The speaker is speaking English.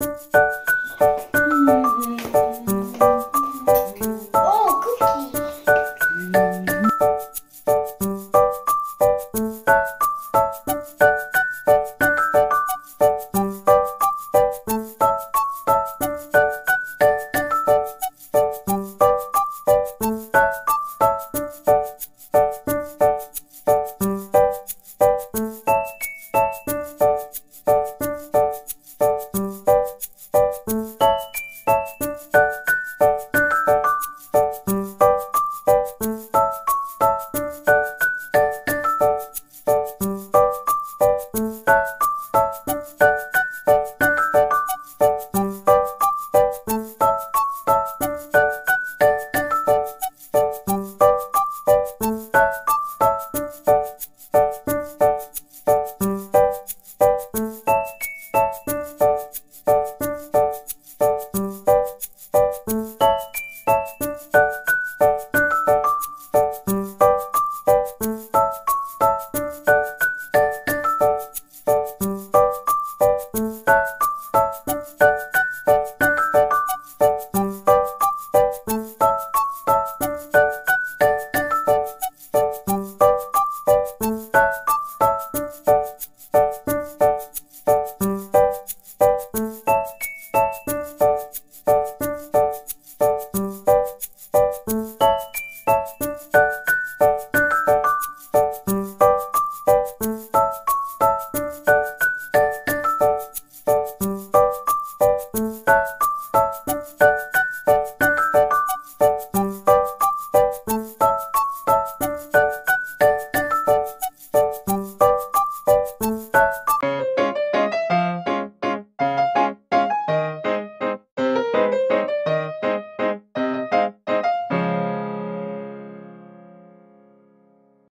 Oh, cookie. Bye. Bye.